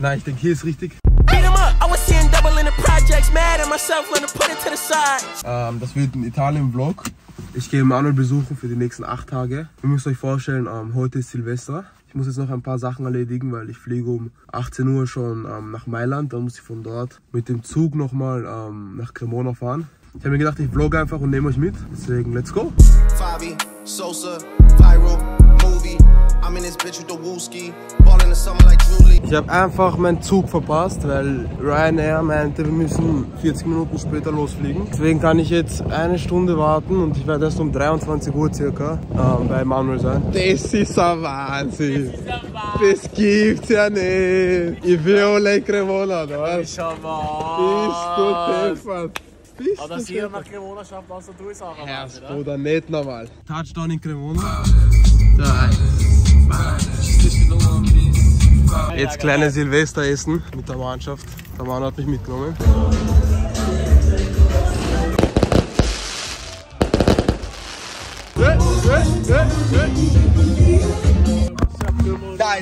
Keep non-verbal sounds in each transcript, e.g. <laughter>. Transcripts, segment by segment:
Nein, ich denke, hier ist richtig. Ähm, das wird ein Italien-Vlog. Ich gehe Manuel besuchen für die nächsten acht Tage. Ihr müsst euch vorstellen, ähm, heute ist Silvester. Ich muss jetzt noch ein paar Sachen erledigen, weil ich fliege um 18 Uhr schon ähm, nach Mailand. Dann muss ich von dort mit dem Zug nochmal ähm, nach Cremona fahren. Ich habe mir gedacht, ich vlogge einfach und nehme euch mit. Deswegen, let's go! Fabi, Sosa, viral, movie. I'm in this bitch with the Wooski. Ich habe einfach meinen Zug verpasst, weil Ryanair meinte, wir müssen 40 Minuten später losfliegen. Deswegen kann ich jetzt eine Stunde warten und ich werde erst um 23 Uhr circa ähm, bei Manuel sein. Das ist ein Wahnsinn. Das gibt's ja nicht. Ich will Ole Cremona, oder was? Schau mal. Bist du deppert? Bist Aber dass ihr nach Cremona schafft, also du es auch oder? Bruder, nicht normal. Touchdown in Cremona. Jetzt kleine Silvesteressen mit der Mannschaft. Der Mann hat mich mitgenommen. Die,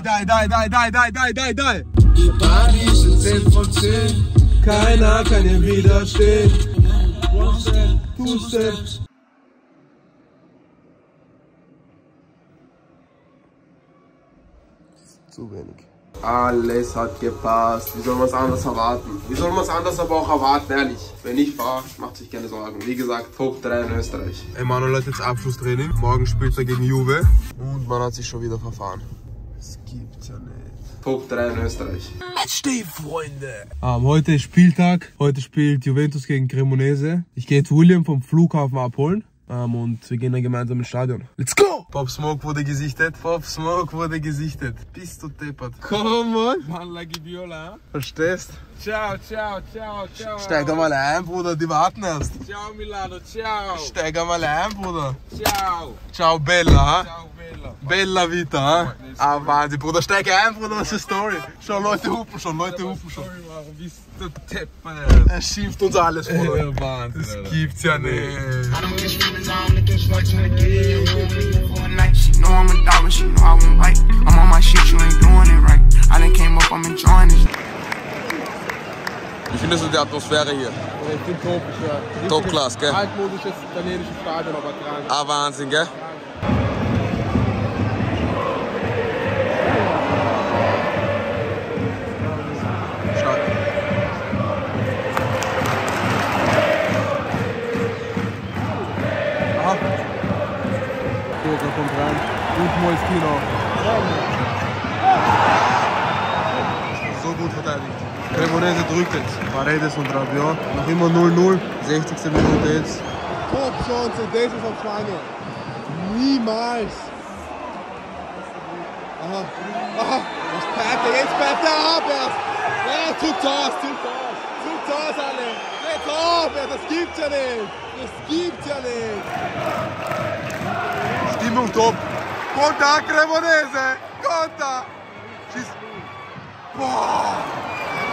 die, die, die, die, die, die, die, die. Die Partys sind 10 von 10. Keiner kann ihm widerstehen. Two steps. Zu wenig. Alles hat gepasst. Wie soll man es anders erwarten? Wie soll man es anders aber auch erwarten, ehrlich? Wenn ich fahre, macht sich keine Sorgen. Wie gesagt, Top 3 in Österreich. Emanuel hat jetzt Abschlusstraining. Morgen spielt er gegen Juve. Und man hat sich schon wieder verfahren. Das gibt's ja nicht. Top 3 in Österreich. Matchday, Freunde! Ähm, heute ist Spieltag. Heute spielt Juventus gegen Cremonese. Ich gehe jetzt William vom Flughafen abholen. Ähm, und wir gehen dann gemeinsam ins Stadion. Let's go! Pop Smoke wurde gesichtet. Pop Smoke wurde gesichtet. Bist du deppert? Komm on! Man, Lucky Viola. Verstehst? Ciao, ciao, ciao, ciao. Steig mal ein, Bruder, die warten erst. Ciao, Milano, ciao. Steig mal ein, Bruder. Ciao. Ciao, Bella. Ciao, Bella. Bella Vita, eh? äh? Ah, Wahnsinn, Bruder. Steig ein, Bruder, was ist Story? Schon, Leute hupen schon, Leute hupen schon. Er schiebt uns alles, Bruder. Ja, Wahnsinn, das Alter. gibt's ja nicht. Wie findest du die Atmosphäre hier? Ich bin topisch, ja. Top-Class, gell? Altmodisches italienisches Stadion, aber krank. Ah, Wahnsinn, gell? Und Moleskino. So gut verteidigt. Cremonese drückt jetzt. Paredes und Rabiot. Noch immer 0-0. 60. Minute jetzt. Top Chance, das ist auf Schweine. Niemals. Aha. Aha. Was packt er? Jetzt packt er ab erst. Ja, zu Gas, zu Gas. Zu Gas alle. Jetzt ja, das gibt's ja nicht. Das gibt's ja nicht. Stimmung top. Konter, Cremonese. Konter. Schieß. Boah.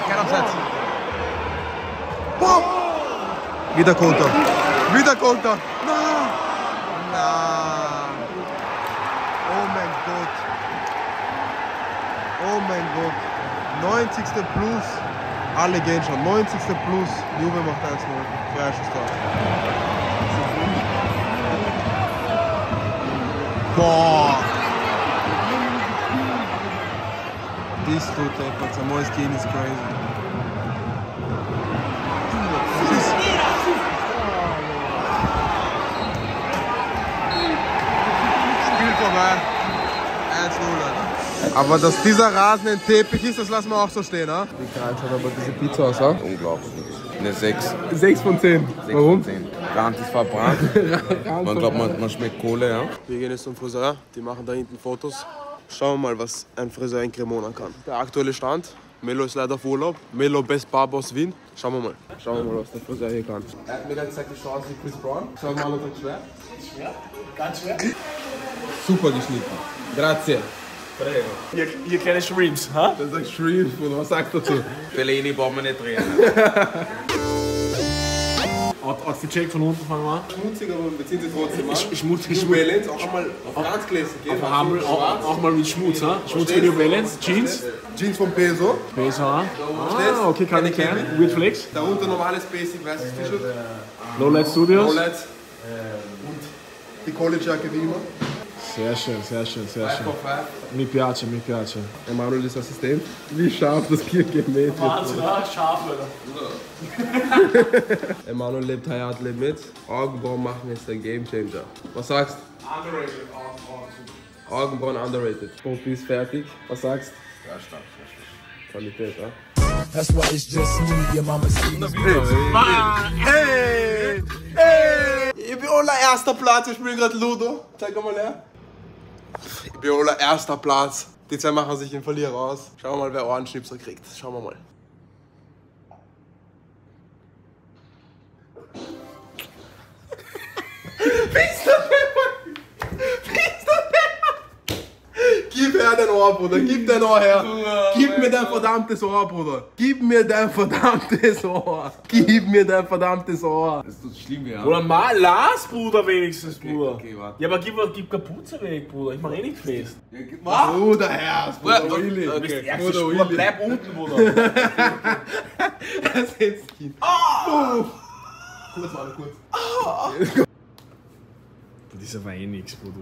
Kein Abseits. Boah. Wieder Konter. Wieder Konter. Na. Na. Oh mein Gott. Oh mein Gott. 90. plus. Alle gehen schon. 90. plus. Juve macht 1-0. Freischusstor. Boah! Bist du deppert, Samois Game is crazy. Spiel vorbei. 1-0. Aber dass dieser Rasen ein Teppich ist, das lassen wir auch so stehen, ne? Wie geil schaut aber diese Pizza aus, ha? Unglaublich. Eine 6. 6 von 10. 6 von 10. Rand <laughs> ist verbrannt. Man glaubt, man, man schmeckt Kohle, ja. Wir gehen jetzt zum Friseur, die machen da hinten Fotos. Schauen wir mal, was ein Friseur in Cremona kann. Der aktuelle Stand, Melo ist leider auf Urlaub. Melo Best Barber aus Wien. Schauen wir mal. Schauen wir mal, was der Friseur hier kann. Er hat mir dann gesagt, die Chance wie Chris Brown. Schau mal, ob das schwer. Ja, ganz schwer. Super geschnitten. Grazie. Ihr, ihr kleine Shrimps, ha? Das sagt Shrimp, oder was sagt dazu? Fellini braucht man nicht drehen. Out- Outfit-Check von unten fangen wir an. Schmutzig, aber wir ziehen sie trotzdem an. Ich muss New Balance, auch einmal auf ganz Gläser gehen. Auf Hamel, auch, auch mal mit Schmutz, ha? Schmutz für New Balance, Jeans, Jeans vom Peso. Peso, ha? Ah, okay, kann ich kennen. Weird Flex, Darunter normales Basic weißes T-Shirt. Lowlight Studios. Rolex. Die College-Jacke wie immer. Sehr schön, sehr schön, sehr schön. Top 5. Mi piace, mi piace. Emanuel ist Assistent. Wie scharf das gemäht wird. Wahnsinn, ha? Scharf, Alter. Emanuel lebt Hayat lebt mit. Augenbrauen machen ist der Gamechanger. Was sagst Underrated, du? Augenbrauen underrated. Profi ist fertig. Was sagst du? Ja, stark. Qualität, ja? That's why it's just me, your mama see me. Hey! Hey! Ibiola erster Platz, wir spielen gerade Ludo. Zeig mal her. Ibiola erster Platz. Die zwei machen sich den Verlierer aus. Schauen wir mal, wer Ohrenschnipser kriegt. Schauen wir mal. Bist du deppert? Bist du deppert? Gib her dein Ohr, Bruder. Gib dein Ohr her. Gib mir dein verdammtes Ohr, Bruder. Gib mir dein verdammtes Ohr. Gib mir dein verdammmes Ohr. Das tut schlimm, ja. Oder mal, las, Bruder, wenigstens, Bruder. okay, warte. Ja, aber gib, gib Kapuze weg, Bruder. Ich mach eh nicht fest. Bruder Herz, Bruder Willi. Du bist der erste Bruder Spur, Willi. bleib unten, Bruder. Er setzt ihn. Kurz, warte, kurz. Das ist aber eh nix, Bruder.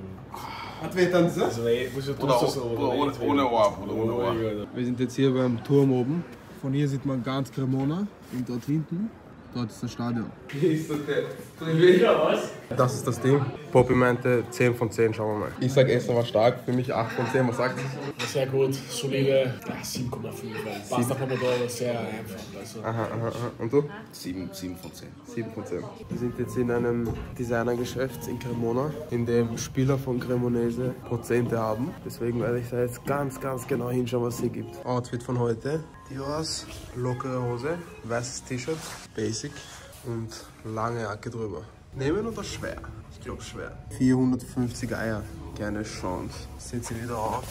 Hat wehtern sie? Das war eh, muss ja so, ohne, ohne ohne Ohr. Wir sind jetzt hier beim Turm oben. Von hier sieht man ganz Cremona. Und dort hinten, dort ist das Stadion. Ist das der? Ja, was? Das ist das Ding. Poppy meinte 10 von 10, schauen wir mal. Ich sag Essen war stark, für mich 8 von 10, was sagt sie? Sehr gut, solide ja, 7,5. weil Pasta Pomodoro sehr einfach. Also. Aha, aha, aha. Und du? 7, 7 von 10. 7 von 10. Wir sind jetzt in einem Designergeschäft in Cremona, in dem Spieler von Cremonese Prozente haben. Deswegen werde ich da jetzt ganz, ganz genau hinschauen, was es hier gibt. Outfit von heute. Dios, lockere Hose, weißes T-Shirt, basic und lange Jacke drüber. Nehmen oder schwer? Ich glaube schwer. 450 Eier. Keine Chance. Sind sie wieder auf?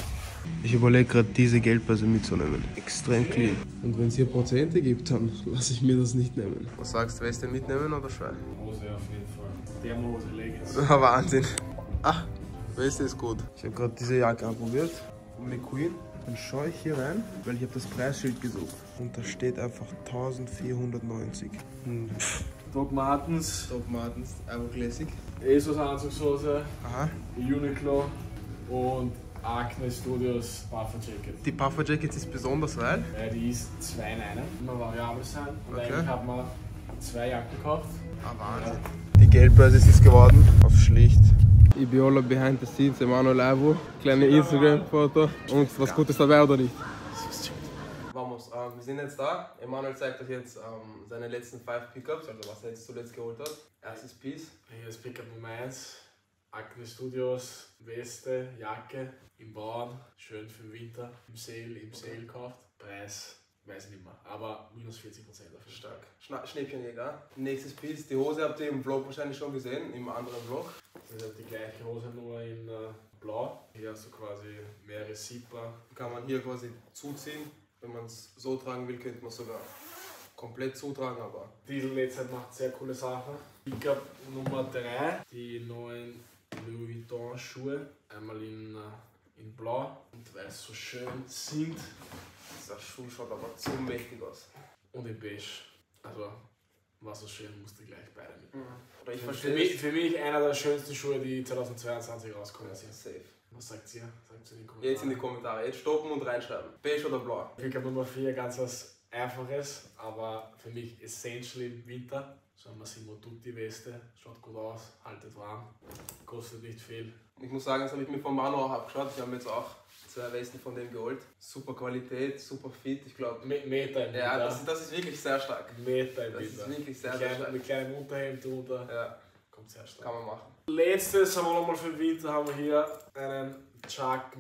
Ich überlege gerade, diese Geldbörse mitzunehmen. Extrem clean. Und wenn es hier Prozente gibt, dann lasse ich mir das nicht nehmen. Was sagst du, Weste mitnehmen oder schwer? Hose auf jeden Fall. Der Mose, Leggings. <laughs> Wahnsinn. Ach, Weste ist gut. Ich habe gerade diese Jacke anprobiert. Von McQueen. Dann schaue ich hier rein, weil ich habe das Preisschild gesucht. Und da steht einfach 1490. Hm. Doc Martens, Top Martens, einfach Classic. Asos Anzugshose, Aha. Uniqlo und Acne Studios Puffer Jacket. Die Puffer Jackets ist besonders, weil Ja, die ist 2 in einem. Immer variabel sein. Und Okay. eigentlich hat man zwei Jacken gekauft. Ah, Wahnsinn. Die Geldbörse ist es geworden. Auf schlicht. Ibiola behind the scenes, Emanuel Ivo. Kleine Instagram-Foto. Und was Gutes dabei oder nicht? Vamos, ähm, wir sind jetzt da. Emanuel zeigt euch jetzt ähm, seine letzten 5 Pickups, also was er jetzt zuletzt geholt hat. Erstes Piece. Hier ist Pickup Nummer 1. Acne Studios, Weste, Jacke im Bauern, schön für den Winter, im Sale, im Sale gekauft. Preis, weiß ich nicht mehr, aber minus 40% dafür. Stark. Schna Schnäppchenjäger. Nächstes Piece. Die Hose habt ihr im Vlog wahrscheinlich schon gesehen, im anderen Vlog. Das ist die gleiche Hose, nur in äh, Blau. Hier hast du quasi mehrere Zipper. Kann man hier quasi zuziehen. Wenn man es so tragen will, könnte man sogar komplett zutragen, aber Diesel Netzheit macht sehr coole Sachen. Pickup Nummer 3, die neuen Louis Vuitton Schuhe. Einmal in, äh, in Blau und weil es so schön sind dieser Schuh schaut aber zu mächtig aus. und in Beige. Also war so schön, musste gleich beide mit. Oder ich Für, mich, es. für mich einer der schönsten Schuhe, die 2022 rauskommen sind. Safe. Was sagt ihr? Sagt ihr in die Kommentare. Jetzt in die Kommentare. Jetzt stoppen und reinschreiben. Beige oder blau? Pickup Nummer 4, ganz was Einfaches, aber für mich essential im Winter. So eine Massimo Tutti Weste, schaut gut aus, haltet warm, kostet nicht viel. Ich muss sagen, das habe ich mir von Manu auch abgeschaut. Ich habe mir jetzt auch zwei Westen von dem geholt. Super Qualität, super fit. Ich glaube, Me Meter im ja, das, das ist wirklich sehr stark. Meter im Das ist wirklich sehr, sehr stark. mit kleinem Unterhemd drunter, Ja, kommt sehr stark. kann man machen. Letztes haben wir nochmal für den Winter haben wir hier einen Jacques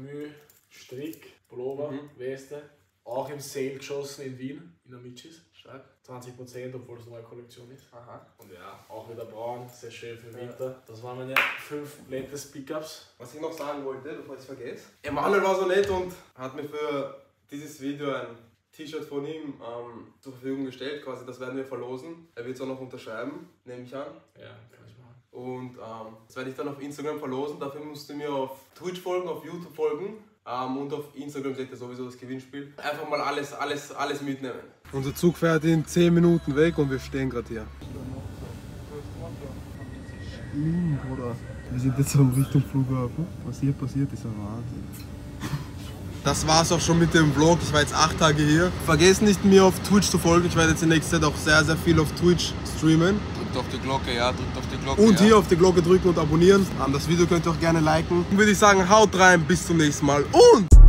Strick Pullover, Mhm. Weste. Auch im Sale geschossen in Wien, in Amicis. Stark. 20%, obwohl es eine neue Kollektion ist. Aha. Und ja, auch wieder braun, sehr schön für den Winter. Das waren meine fünf latest Pickups. Was ich noch sagen wollte, bevor ich es vergesse. Emanuel war so nett und hat mir für dieses Video ein T-Shirt von ihm ähm, zur Verfügung gestellt. Quasi, das werden wir verlosen. Er wird es auch noch unterschreiben, nehme ich an. Ja, kann ich machen. Und ähm, das werde ich dann auf Instagram verlosen. Dafür musst du mir auf Twitch folgen, auf YouTube folgen. Ähm, und auf Instagram seht ihr sowieso das Gewinnspiel. Einfach mal alles, alles, alles mitnehmen. Unser Zug fährt in 10 Minuten weg und wir stehen gerade hier. Schlimm, Bruder. Wir sind jetzt am Richtung Flughafen. Was hier passiert, ist Wahnsinn. Das war's auch schon mit dem Vlog. Ich war jetzt acht Tage hier. Vergesst nicht, mir auf Twitch zu folgen. Ich werde jetzt in nächster Zeit auch sehr, sehr viel auf Twitch streamen. Drückt auf die Glocke, ja, drückt auf die Glocke. Und ja. hier auf die Glocke drücken und abonnieren. Das Video könnt ihr auch gerne liken. Dann würde ich sagen, haut rein, bis zum nächsten Mal und...